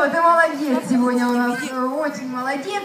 Здорово, ты молодец сегодня у нас, э, очень молодец.